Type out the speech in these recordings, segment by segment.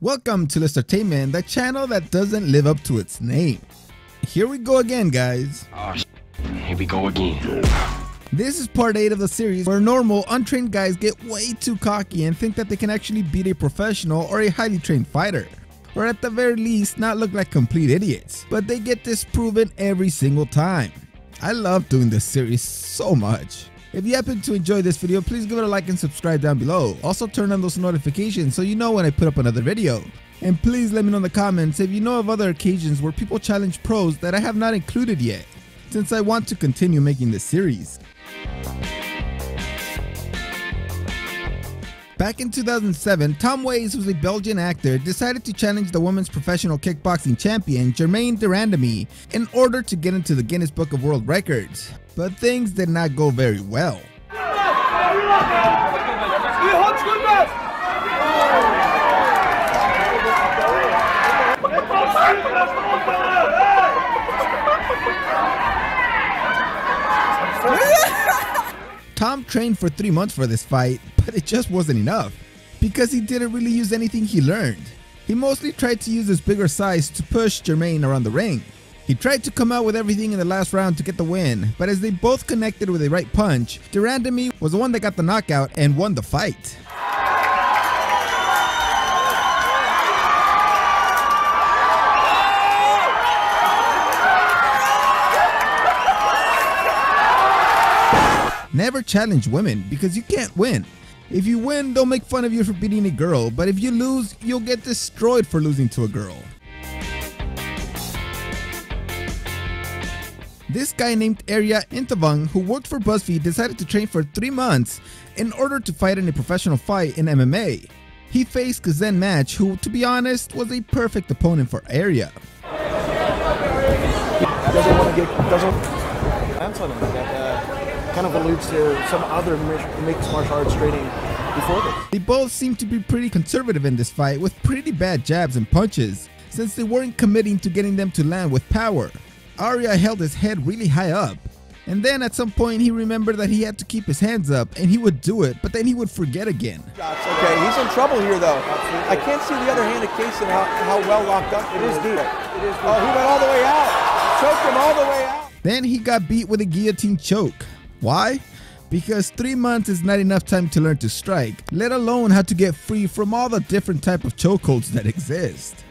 Welcome to Listertainment, the channel that doesn't live up to its name. Here we go again, guys. Oh, here we go again. This is part 8 of the series where normal, untrained guys get way too cocky and think that they can actually beat a professional or a highly trained fighter. Or at the very least, not look like complete idiots. But they get disproven every single time. I love doing this series so much. If you happen to enjoy this video, please give it a like and subscribe down below. Also turn on those notifications so you know when I put up another video. And please let me know in the comments if you know of other occasions where people challenge pros that I have not included yet, since I want to continue making this series. Back in 2007, Tom Waes, who's a Belgian actor, decided to challenge the women's professional kickboxing champion, Germaine de Randamie in order to get into the Guinness Book of World Records but things did not go very well. Tom trained for three months for this fight, but it just wasn't enough because he didn't really use anything he learned. He mostly tried to use his bigger size to push Germaine around the ring. He tried to come out with everything in the last round to get the win, but as they both connected with a right punch, de Randamie was the one that got the knockout and won the fight. Never challenge women because you can't win. If you win, they'll make fun of you for beating a girl, but if you lose, you'll get destroyed for losing to a girl. This guy named Arya Intavong, who worked for BuzzFeed, decided to train for three months in order to fight in a professional fight in MMA. He faced Kazan Match, who, to be honest, was a perfect opponent for Arya. Kind of alludes to some other mixed martial arts training before this. They both seem to be pretty conservative in this fight with pretty bad jabs and punches, since they weren't committing to getting them to land with power. Arya held his head really high up. And then at some point he remembered that he had to keep his hands up and he would do it, but then he would forget again. Okay, he's in trouble here though. Absolutely. I can't see the other hand of Kason how, how well locked up it is deep. It is deep. Oh, he went all the way out. Choked him all the way out. Then he got beat with a guillotine choke. Why? Because three months is not enough time to learn to strike, let alone how to get free from all the different type of chokeholds that exist.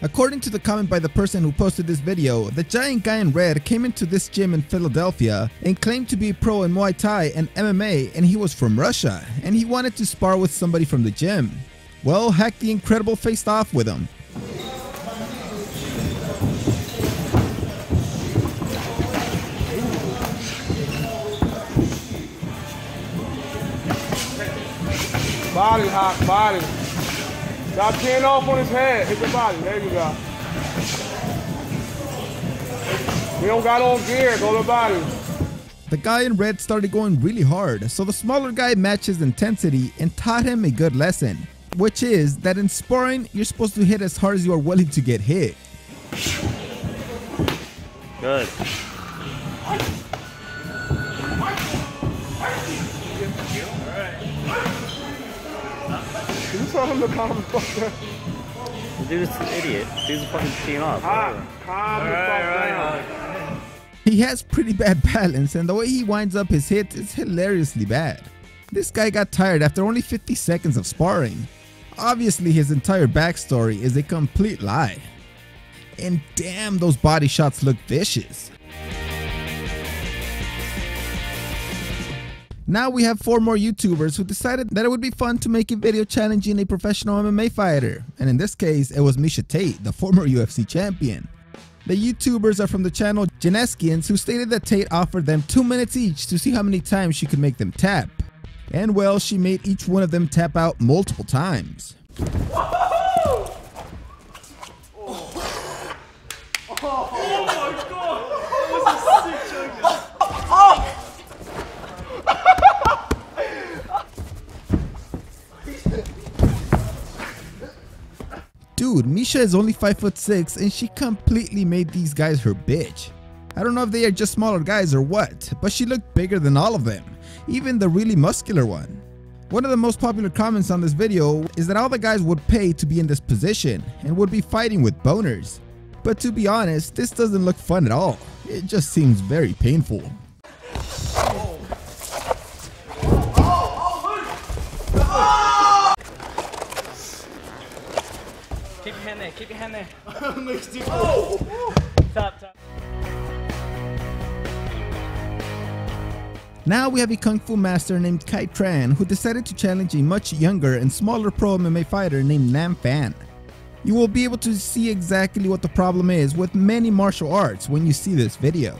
According to the comment by the person who posted this video, the giant guy in red came into this gym in Philadelphia and claimed to be a pro in Muay Thai and MMA and he was from Russia and he wanted to spar with somebody from the gym. Well, Hack the Incredible faced off with him. Body hot, body. Stop teeing off on his head. Hit the body. There you go. We don't got on gear. Go to the body. The guy in red started going really hard, so the smaller guy matched his intensity and taught him a good lesson, which is that in sparring, you're supposed to hit as hard as you are willing to get hit. Good. You tell him to calm the fuck down? The dude's an idiot. Dude's fucking team up. Calm, calm the fuck down. He has pretty bad balance and the way he winds up his hits is hilariously bad. This guy got tired after only 50 seconds of sparring. Obviously his entire backstory is a complete lie. And damn those body shots look vicious. Now we have four more YouTubers who decided that it would be fun to make a video challenging a professional MMA fighter, and in this case it was Miesha Tate, the former UFC champion. The YouTubers are from the channel Geneskians who stated that Tate offered them 2 minutes each to see how many times she could make them tap. And well, she made each one of them tap out multiple times. Dude, Miesha is only 5 foot 6 and she completely made these guys her bitch. I don't know if they are just smaller guys or what, but she looked bigger than all of them, even the really muscular one. One of the most popular comments on this video is that all the guys would pay to be in this position and would be fighting with boners. But to be honest, this doesn't look fun at all. It just seems very painful. Hand there. Keep your hand there. Top, oh! top. Now we have a kung fu master named Kai Tran who decided to challenge a much younger and smaller pro MMA fighter named Nam Phan. You will be able to see exactly what the problem is with many martial arts when you see this video.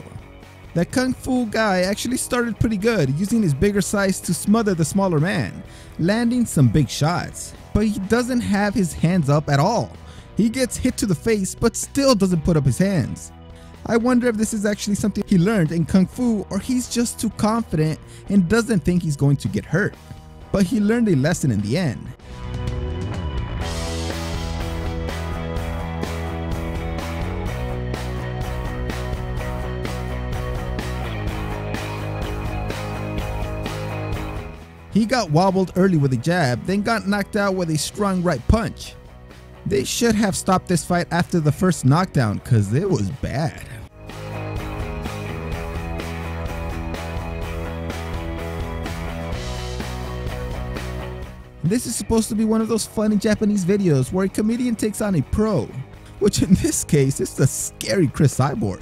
That kung fu guy actually started pretty good using his bigger size to smother the smaller man, landing some big shots. But he doesn't have his hands up at all. He gets hit to the face but still doesn't put up his hands. I wonder if this is actually something he learned in Kung Fu or he's just too confident and doesn't think he's going to get hurt. But he learned a lesson in the end. He got wobbled early with a jab, then got knocked out with a strong right punch. They should have stopped this fight after the first knockdown cause it was bad. This is supposed to be one of those funny Japanese videos where a comedian takes on a pro, which in this case is the scary Cris Cyborg.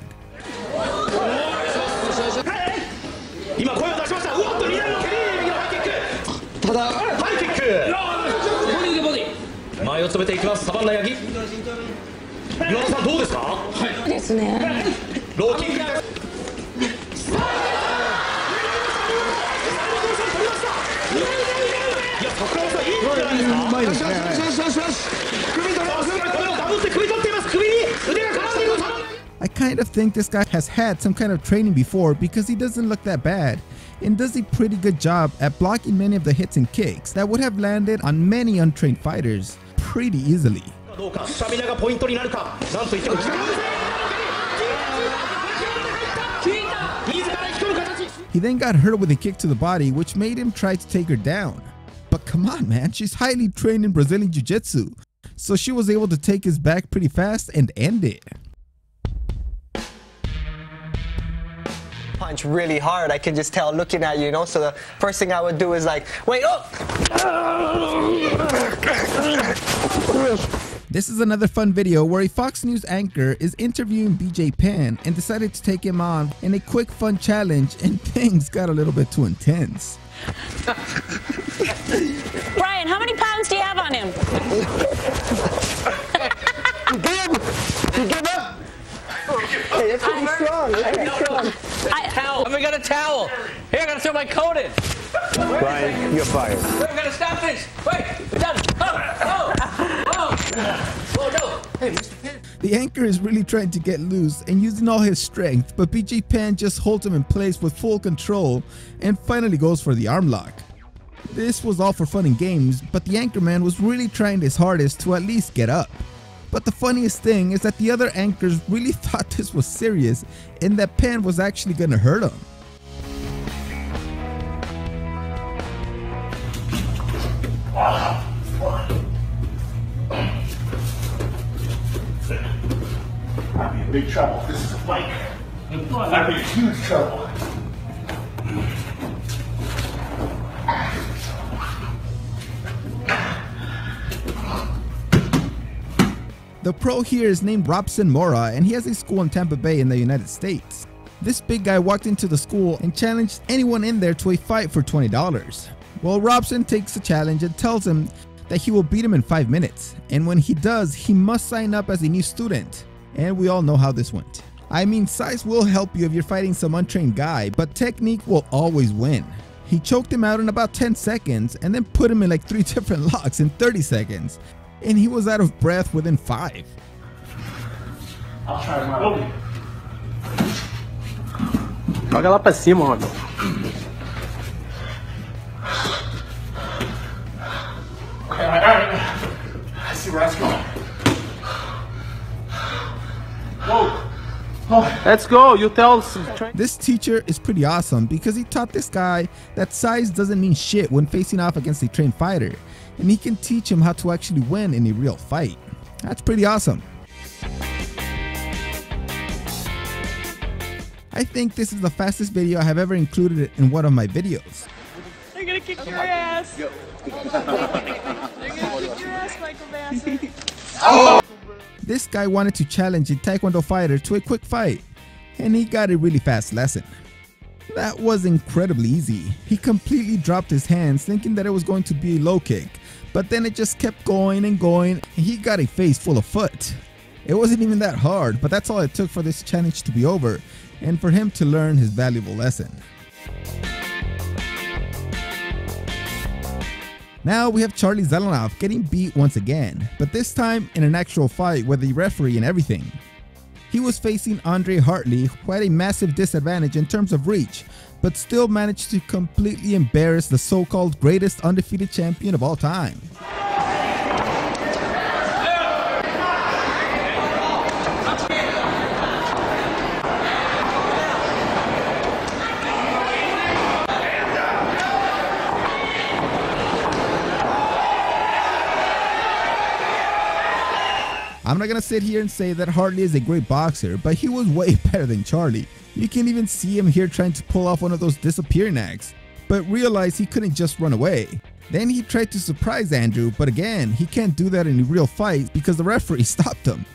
を詰めていきますサバンナヤギ岩田さんどうですかはいですね。ローキックいや桜庭さんいいんじゃないですかうまいですねよしよしよし首取りますこれをダブって首取っています首に腕が絡んでいるサバンナ I kind of think this guy has had some kind of training before because he doesn't look that bad and does a pretty good job at blocking many of the hits and kicks that would have landed on many untrained fighters pretty easily. どうかスタミナがポイントになるかなんといっても自ら引き込む形 He then got hurt with a kick to the body which made him try to take her down. But come on man, she's highly trained in Brazilian Jiu-Jitsu. So she was able to take his back pretty fast and end it. Punch really hard. I can just tell looking at you, you know. So the first thing I would do is like, wait, oh, This is another fun video where a Fox News anchor is interviewing BJ Penn and decided to take him on in a quick fun challenge and things got a little bit too intense. Brian, how many pounds do you have on him? hey, that's pretty strong. That's pretty strong. I, towel. Let me get a towel. Here, I gotta throw my coat in. Brian, you're fired. Wait, we gotta stop this. Wait, we're done. Oh, oh, oh. Oh, no. Hey, Mr. Penn. The anchor is really trying to get loose and using all his strength, but BJ Penn just holds him in place with full control and finally goes for the arm lock. This was all for fun and games, but the anchorman was really trying his hardest to at least get up. But the funniest thing is that the other anchors really thought this was serious and that Penn was actually gonna hurt him. Be in big trouble. This is a fight. Be in huge trouble. The pro here is named Robson Moura and he has a school in Tampa Bay in the United States. This big guy walked into the school and challenged anyone in there to a fight for $20. Well, Robson takes the challenge and tells him that he will beat him in 5 minutes, and when he does, he must sign up as a new student. And we all know how this went. I mean, size will help you if you're fighting some untrained guy, but technique will always win. He choked him out in about 10 seconds and then put him in like 3 different locks in 30 seconds, and he was out of breath within 5. I'll try my own. Joga lá pra cima, Ronald. Okay, all right, all right. I see where that's going. Whoa. Oh. Let's go. You tell. This teacher is pretty awesome because he taught this guy that size doesn't mean shit when facing off against a trained fighter, and he can teach him how to actually win in a real fight. That's pretty awesome. I think this is the fastest video I have ever included in one of my videos. They're gonna kick your ass. They're gonna kick your ass, Michael Bassett. This guy wanted to challenge a Taekwondo fighter to a quick fight, and he got a really fast lesson. That was incredibly easy. He completely dropped his hands thinking that it was going to be a low kick, but then it just kept going and going, and he got a face full of foot. It wasn't even that hard, but that's all it took for this challenge to be over, and for him to learn his valuable lesson. Now we have Charlie Zelenoff getting beat once again, but this time in an actual fight with the referee and everything. He was facing Andre Hartley, who had a massive disadvantage in terms of reach, but still managed to completely embarrass the so-called greatest undefeated champion of all time. I'm not gonna sit here and say that Hartley is a great boxer, but he was way better than Charlie. You can even see him here trying to pull off one of those disappearing acts, but realized he couldn't just run away. Then he tried to surprise Andrew, but again, he can't do that in a real fight because the referee stopped him.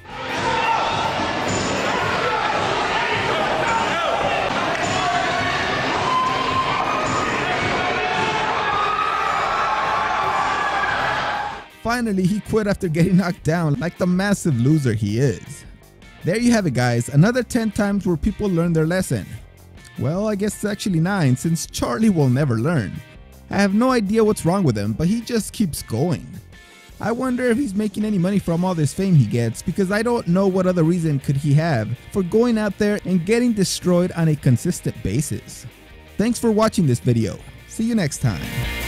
Finally, he quit after getting knocked down like the massive loser he is. There you have it guys, another 10 times where people learn their lesson. Well, I guess it's actually 9 since Charlie will never learn. I have no idea what's wrong with him, but he just keeps going. I wonder if he's making any money from all this fame he gets because I don't know what other reason could he have for going out there and getting destroyed on a consistent basis. Thanks for watching this video. See you next time.